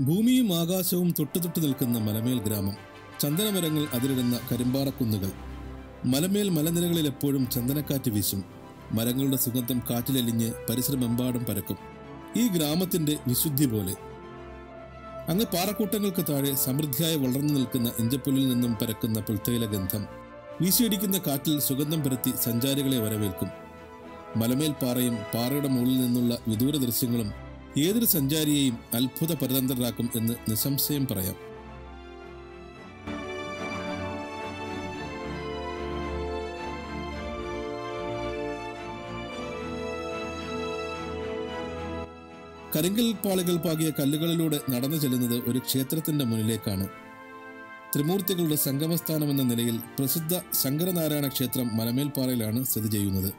ഭൂമിയും ആകാശവും തൊട്ടുതൊട്ട് നിൽക്കുന്ന മലമേൽ ഗ്രാമം. ചന്ദനമരങ്ങൾ അതിരിടുന്ന കരിമ്പാറക്കുന്നുകൾ. മലമേൽ മലനിരകളിൽ എപ്പോഴും ചന്ദനക്കാറ്റ് വീശും. മരങ്ങളുടെ സുഗന്ധം കാറ്റിലലിഞ്ഞ് പരിസരമെമ്പാടും പരക്കും. ഈ ഗ്രാമത്തിന്റെ വിശുദ്ധി പോലെ. അങ്ങ് പാറക്കൂട്ടങ്ങൾക്ക് താഴെ സമൃദ്ധിയായി വളർന്നു നിൽക്കുന്ന ഇഞ്ചപ്പുല്ലിൽ നിന്നും പരക്കുന്ന പുൽത്തൈല ഗന്ധം വീശിയടിക്കുന്ന കാറ്റിൽ സുഗന്ധം പരത്തി സഞ്ചാരികളെ വരവേൽക്കും. മലമേൽ പാറയും പാറയുടെ മുകളിൽ നിന്നുള്ള വിദൂര ദൃശ്യങ്ങളും ഏതൊരു സഞ്ചാരിയെയും അത്ഭുത പരതന്ത്രരാക്കും എന്ന് നിസ്സംശയം പറയാം. കരിങ്കൽ പാളികൾ പാകിയ കല്ലുകളിലൂടെ നടന്നു ചെല്ലുന്നത് ഒരു ക്ഷേത്രത്തിന്റെ മുന്നിലേക്കാണ്. ത്രിമൂർത്തികളുടെ സംഗമസ്ഥാനമെന്ന നിലയിൽ പ്രസിദ്ധ ശങ്കരനാരായണ ക്ഷേത്രം മലമേൽപ്പാറയിലാണ് സ്ഥിതി ചെയ്യുന്നത്.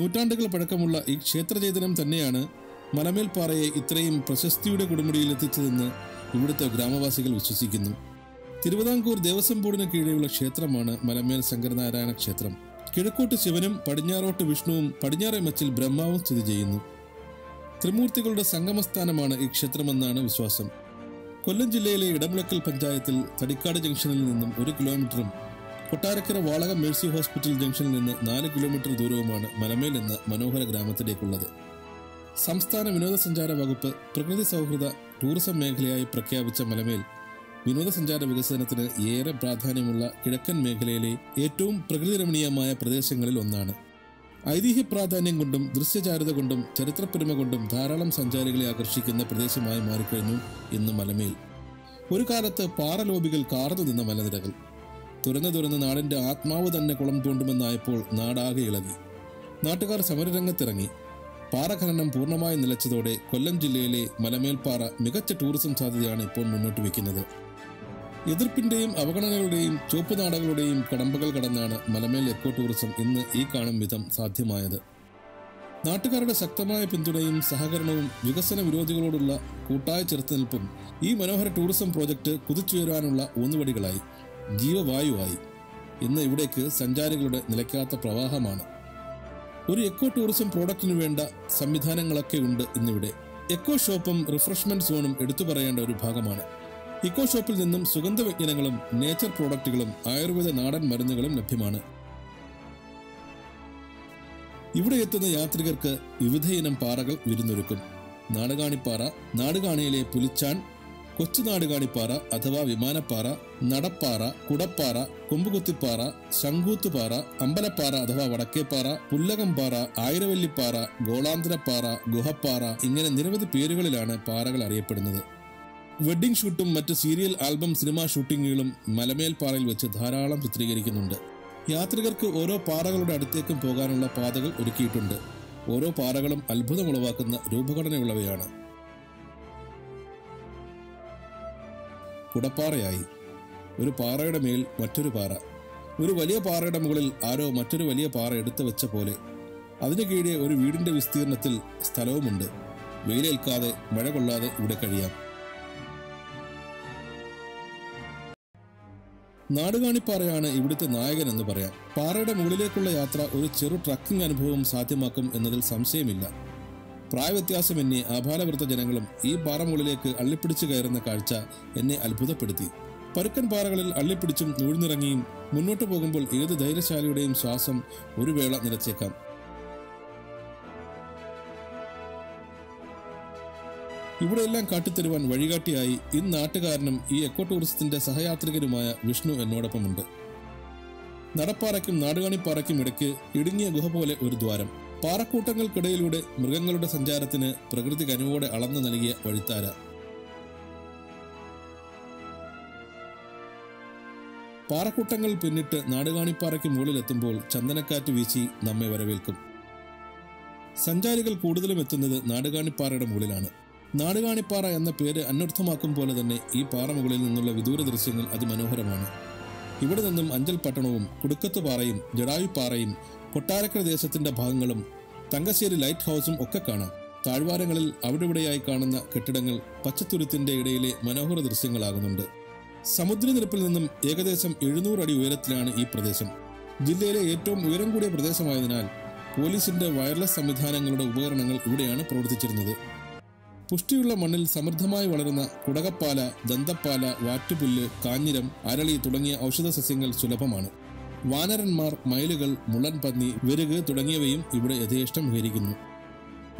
നൂറ്റാണ്ടുകൾ പഴക്കമുള്ള ഈ ക്ഷേത്രചൈതന്യം തന്നെയാണ് മലമേൽപ്പാറയെ ഇത്രയും പ്രശസ്തിയുടെ കൊടുമുടിയിൽ എത്തിച്ചതെന്ന് ഇവിടുത്തെ ഗ്രാമവാസികൾ വിശ്വസിക്കുന്നു. തിരുവിതാംകൂർ ദേവസ്വം ബോർഡിന് കീഴെയുള്ള ക്ഷേത്രമാണ് മലമേൽ ശങ്കരനാരായണ ക്ഷേത്രം. കിഴക്കോട്ട് ശിവനും പടിഞ്ഞാറോട്ട് വിഷ്ണുവും പടിഞ്ഞാറേ മച്ചിൽ ബ്രഹ്മാവും സ്ഥിതി ചെയ്യുന്നു. ത്രിമൂർത്തികളുടെ സംഗമസ്ഥാനമാണ് ഈ ക്ഷേത്രമെന്നാണ് വിശ്വാസം. കൊല്ലം ജില്ലയിലെ ഇടമുളക്കൽ പഞ്ചായത്തിൽ തടിക്കാട് ജംഗ്ഷനിൽ നിന്നും ഒരു കിലോമീറ്ററും കൊട്ടാരക്കര വാളകം മേഴ്സി ഹോസ്പിറ്റൽ ജംഗ്ഷനിൽ നിന്ന് നാല് കിലോമീറ്റർ ദൂരവുമാണ് മലമേൽ എന്ന മനോഹര ഗ്രാമത്തിലേക്കുള്ളത്. സംസ്ഥാന വിനോദസഞ്ചാര വകുപ്പ് പ്രകൃതി സൗഹൃദ ടൂറിസം മേഖലയായി പ്രഖ്യാപിച്ച മലമേൽ വിനോദസഞ്ചാര വികസനത്തിന് ഏറെ പ്രാധാന്യമുള്ള കിഴക്കൻ മേഖലയിലെ ഏറ്റവും പ്രകൃതിരമണീയമായ പ്രദേശങ്ങളിൽ ഒന്നാണ്. ഐതിഹ്യ പ്രാധാന്യം കൊണ്ടും ദൃശ്യചാരുത കൊണ്ടും ചരിത്രപ്പെരുമ കൊണ്ടും ധാരാളം സഞ്ചാരികളെ ആകർഷിക്കുന്ന പ്രദേശമായി മാറിക്കഴിഞ്ഞു ഇന്ന് മലമേൽ. ഒരു കാലത്ത് പാറലോബികൾ കാർന്നു നിന്ന മലനിരകൾ. തുറന്നു തുറന്ന് നാടിന്റെ ആത്മാവ് തന്നെ കുളം തോണ്ടുമെന്നായപ്പോൾ നാടാകെ ഇളകി. നാട്ടുകാർ സമരരംഗത്തിറങ്ങി. പാറഖനനം പൂർണമായി നിലച്ചതോടെ കൊല്ലം ജില്ലയിലെ മലമേൽപ്പാറ മികച്ച ടൂറിസം സാധ്യതയാണ് ഇപ്പോൾ മുന്നോട്ട് വയ്ക്കുന്നത് എതിർപ്പിന്റെയും അവഗണനകളുടെയും ചുവപ്പ് നാടകളുടെയും കടമ്പകൾ കടന്നാണ് മലമേൽ എക്കോ ടൂറിസം ഇന്ന് ഈ കാണും വിധം സാധ്യമായത്. നാട്ടുകാരുടെ ശക്തമായ പിന്തുണയും സഹകരണവും വികസന വിരോധികളോടുള്ള കൂട്ടായ ചെറുത്തുനിൽപ്പും ഈ മനോഹര ടൂറിസം പ്രോജക്റ്റ് കുതിച്ചുയരാനുള്ള ഊന്നുവടികളായി ജീവവായുവായി. ഇന്ന് ഇവിടേക്ക് സഞ്ചാരികളുടെ നിലയ്ക്കാത്ത പ്രവാഹമാണ്. ഒരു എക്കോ ടൂറിസം പ്രോഡക്റ്റിന് വേണ്ട സംവിധാനങ്ങളൊക്കെ ഉണ്ട് ഇന്നിവിടെ. എക്കോ ഷോപ്പും റിഫ്രഷ്മെന്റ് സോണും എടുത്തു പറയേണ്ട ഒരു ഭാഗമാണ്. ഇക്കോ ഷോപ്പിൽ നിന്നും സുഗന്ധവ്യഞ്ജനങ്ങളും നേച്ചർ പ്രോഡക്റ്റുകളും ആയുർവേദ നാടൻ മരുന്നുകളും ലഭ്യമാണ്. ഇവിടെ എത്തുന്ന യാത്രികർക്ക് വിവിധയിനം പാറകൾ വിരുന്നൊരുക്കും. നാടുകാണിപ്പാറ നാടുകാണിയിലെ പുലിച്ചാൻ കൊച്ചു നാടുകാണിപ്പാറ അഥവാ വിമാനപ്പാറ നടപ്പാറ കുടപ്പാറ കൊമ്പുകുത്തിപ്പാറ ശങ്കൂത്തുപാറ അമ്പലപ്പാറ അഥവാ വടക്കേപ്പാറ പുല്ലകംപാറ ആയിരവല്ലിപ്പാറ ഗോളാന്തരപ്പാറ ഗുഹപ്പാറ ഇങ്ങനെ നിരവധി പേരുകളിലാണ് പാറകൾ അറിയപ്പെടുന്നത്. വെഡ്ഡിംഗ് ഷൂട്ടും മറ്റ് സീരിയൽ ആൽബം സിനിമാ ഷൂട്ടിങ്ങുകളും മലമേൽ പാറയിൽ വെച്ച് ധാരാളം ചിത്രീകരിക്കുന്നുണ്ട്. യാത്രികർക്ക് ഓരോ പാറകളുടെ അടുത്തേക്കും പോകാനുള്ള പാതകൾ ഒരുക്കിയിട്ടുണ്ട്. ഓരോ പാറകളും അത്ഭുതമുളവാക്കുന്ന രൂപഘടനയുള്ളവയാണ്. കുടപ്പാറയായി. ഒരു പാറയുടെ മേൽ മറ്റൊരു പാറ. ഒരു വലിയ പാറയുടെ മുകളിൽ ആരോ മറ്റൊരു വലിയ പാറ എടുത്തു വെച്ച പോലെ. അതിനു കീഴെ ഒരു വീടിന്റെ വിസ്തീർണത്തിൽ സ്ഥലവുമുണ്ട്. വെയിലേൽക്കാതെ മഴ കൊള്ളാതെ ഇവിടെ കഴിയാം. നാടുകാണിപ്പാറയാണ് ഇവിടുത്തെ നായകൻ എന്ന് പറയാം. പാറയുടെ മുകളിലേക്കുള്ള യാത്ര ഒരു ചെറു ട്രക്കിംഗ് അനുഭവം സാധ്യമാക്കും എന്നതിൽ സംശയമില്ല. പ്രായവ്യത്യാസമെന്നെ ആഭാലവൃത്ത ജനങ്ങളും ഈ പാറമുകളിലേക്ക് അള്ളിപ്പിടിച്ചു കയറുന്ന കാഴ്ച എന്നെ അത്ഭുതപ്പെടുത്തി. പരുക്കൻ പാറകളിൽ അള്ളിപ്പിടിച്ചും നൂഴ്ന്നിറങ്ങിയും മുന്നോട്ടു പോകുമ്പോൾ ഏത് ധൈര്യശാലിയുടെയും ശ്വാസം ഒരു വേള നിലച്ചേക്കാം. ഇവിടെയെല്ലാം കാട്ടിത്തരുവാൻ വഴികാട്ടിയായി ഇന്ന് നാട്ടുകാരനും ഈ എക്കോ ടൂറിസത്തിന്റെ സഹയാത്രികരുമായ വിഷ്ണു എന്നോടൊപ്പമുണ്ട്. നടപ്പാറയ്ക്കും നാടുകാണിപ്പാറയ്ക്കും ഇടയ്ക്ക് ഇടുങ്ങിയ ഗുഹ പോലെ ഒരു ദ്വാരം. പാറക്കൂട്ടങ്ങൾക്കിടയിലൂടെ മൃഗങ്ങളുടെ സഞ്ചാരത്തിന് പ്രകൃതി കനിവോടെ അളന്നു നൽകിയ വഴിത്താര. പാറക്കൂട്ടങ്ങൾ പിന്നിട്ട് നാടുകാണിപ്പാറയ്ക്ക് മുകളിലെത്തുമ്പോൾ ചന്ദനക്കാറ്റ് വീശി നമ്മെ വരവേൽക്കും. സഞ്ചാരികൾ കൂടുതലും എത്തുന്നത് നാടുകാണിപ്പാറയുടെ മുകളിലാണ്. നാടുകാണിപ്പാറ എന്ന പേര് അന്വർത്ഥമാക്കും പോലെ തന്നെ ഈ പാറ മുകളിൽ നിന്നുള്ള വിദൂര ദൃശ്യങ്ങൾ അതിമനോഹരമാണ്. ഇവിടെ നിന്നും അഞ്ചൽ പട്ടണവും കുടുക്കത്ത് പാറയും ജഡായുപ്പാറയും കൊട്ടാരക്കര ദേശത്തിന്റെ ഭാഗങ്ങളും തങ്കശ്ശേരി ലൈറ്റ് ഹൗസും ഒക്കെ കാണാം. താഴ്വാരങ്ങളിൽ അവിടെവിടെയായി കാണുന്ന കെട്ടിടങ്ങൾ പച്ചത്തുരുത്തിന്റെ ഇടയിലെ മനോഹര ദൃശ്യങ്ങളാകുന്നുണ്ട്. സമുദ്രനിരപ്പിൽ നിന്നും ഏകദേശം എഴുന്നൂറ് അടി ഉയരത്തിലാണ് ഈ പ്രദേശം. ജില്ലയിലെ ഏറ്റവും ഉയരം കൂടിയ പ്രദേശമായതിനാൽ പോലീസിന്റെ വയർലെസ് സംവിധാനങ്ങളുടെ ഉപകരണങ്ങൾ ഇവിടെയാണ് പ്രവർത്തിച്ചിരുന്നത്. പുഷ്ടിയുള്ള മണ്ണിൽ സമൃദ്ധമായി വളരുന്ന കുടകപ്പാല ദന്തപ്പാല വാറ്റുപുല്ല് കാഞ്ഞിരം അരളി തുടങ്ങിയ ഔഷധ സസ്യങ്ങൾ സുലഭമാണ്. വാനരന്മാർ മയിലുകൾ മുള്ളൻപന്നി വിരുക് തുടങ്ങിയവയും ഇവിടെ യഥേഷ്ടം വിഹരിക്കുന്നു.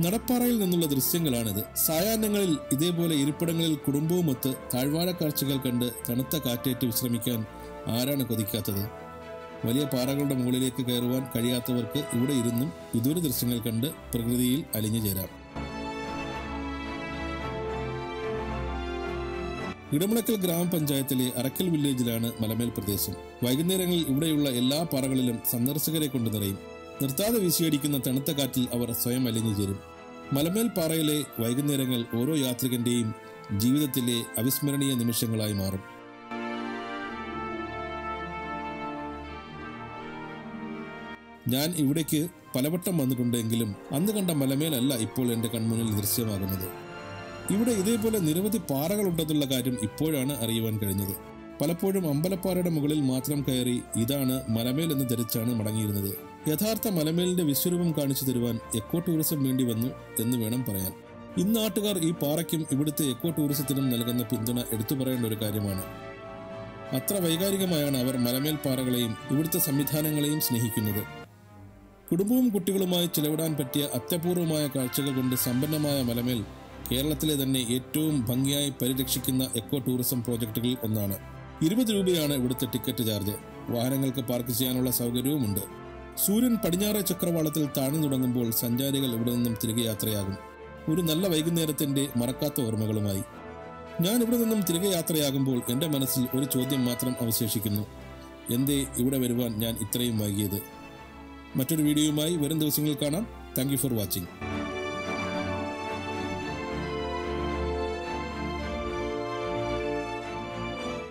നടപ്പാറയിൽ നിന്നുള്ള ദൃശ്യങ്ങളാണിത്. സായാഹ്നങ്ങളിൽ ഇതേപോലെ ഇരിപ്പിടങ്ങളിൽ കുടുംബവുമൊത്ത് താഴ്വാര കാഴ്ചകൾ കണ്ട് തണുത്ത കാറ്റേറ്റ് വിശ്രമിക്കാൻ ആരാണ് കൊതിക്കാത്തത്? വലിയ പാറകളുടെ മുകളിലേക്ക് കയറുവാൻ കഴിയാത്തവർക്ക് ഇവിടെ ഇരുന്നും വിദൂര ദൃശ്യങ്ങൾ കണ്ട് പ്രകൃതിയിൽ അലിഞ്ഞു ചേരാം ഇടമുളക്കൽ ഗ്രാമപഞ്ചായത്തിലെ അറക്കൽ വില്ലേജിലാണ് മലമേൽ പ്രദേശം. വൈകുന്നേരങ്ങളിൽ ഇവിടെയുള്ള എല്ലാ പാറകളിലും സന്ദർശകരെ കൊണ്ടു നിറയും. നിർത്താതെ വീശിയടിക്കുന്ന തണുത്ത കാറ്റിൽ അവർ സ്വയം അലിഞ്ഞു ചേരും. മലമേൽ പാറയിലെ വൈകുന്നേരങ്ങൾ ഓരോ യാത്രികന്റെയും ജീവിതത്തിലെ അവിസ്മരണീയ നിമിഷങ്ങളായി മാറും. ഞാൻ ഇവിടേക്ക് പലവട്ടം വന്നിട്ടുണ്ടെങ്കിലും അന്ന് കണ്ട മലമേലല്ല ഇപ്പോൾ എന്റെ കൺമുന്നിൽ ദൃശ്യമാകുന്നത്. ഇവിടെ ഇതേപോലെ നിരവധി പാറകൾ ഉണ്ടെന്നുള്ള കാര്യം ഇപ്പോഴാണ് അറിയുവാൻ കഴിഞ്ഞത്. പലപ്പോഴും അമ്പലപ്പാറയുടെ മുകളിൽ മാത്രം കയറി ഇതാണ് മലമേൽ എന്ന് ധരിച്ചാണ് മടങ്ങിയിരുന്നത്. യഥാർത്ഥ മലമേലിന്റെ വിശ്വരൂപം കാണിച്ചു തരുവാൻ എക്കോ ടൂറിസം വേണ്ടി വന്നു എന്ന് വേണം പറയാൻ. ഇന്ന് നാട്ടുകാർ ഈ പാറയ്ക്കും ഇവിടുത്തെ എക്കോ ടൂറിസത്തിനും നൽകുന്ന പിന്തുണ എടുത്തു പറയേണ്ട ഒരു കാര്യമാണ്. അത്ര വൈകാരികമായാണ് അവർ മലമേൽ പാറകളെയും ഇവിടുത്തെ സംവിധാനങ്ങളെയും സ്നേഹിക്കുന്നത്. കുടുംബവും കുട്ടികളുമായി ചിലവിടാൻ പറ്റിയ അത്യപൂർവമായ കാഴ്ചകൾ കൊണ്ട് സമ്പന്നമായ മലമേൽ കേരളത്തിലെ തന്നെ ഏറ്റവും ഭംഗിയായി പരിരക്ഷിക്കുന്ന എക്കോ ടൂറിസം പ്രോജക്റ്റുകളിൽ ഒന്നാണ്. ഇരുപത് രൂപയാണ് ഇവിടുത്തെ ടിക്കറ്റ് ചാർജ് വാഹനങ്ങൾക്ക് പാർക്ക് ചെയ്യാനുള്ള സൗകര്യവുമുണ്ട്. സൂര്യൻ പടിഞ്ഞാറെ ചക്രവാളത്തിൽ താഴ്ന്നു തുടങ്ങുമ്പോൾ സഞ്ചാരികൾ ഇവിടെ നിന്നും തിരികെ യാത്രയാകും. ഒരു നല്ല വൈകുന്നേരത്തിന്റെ മറക്കാത്ത ഓർമ്മകളുമായി. ഞാൻ ഇവിടെ നിന്നും തിരികെ യാത്രയാകുമ്പോൾ എന്റെ മനസ്സിൽ ഒരു ചോദ്യം മാത്രം അവശേഷിക്കുന്നു. എന്തേ ഇവിടെ വരുവാൻ ഞാൻ ഇത്രയും വൈകിയത്? മറ്റൊരു വീഡിയോയുമായി വരും ദിവസങ്ങളിൽ കാണാം. Thank for watching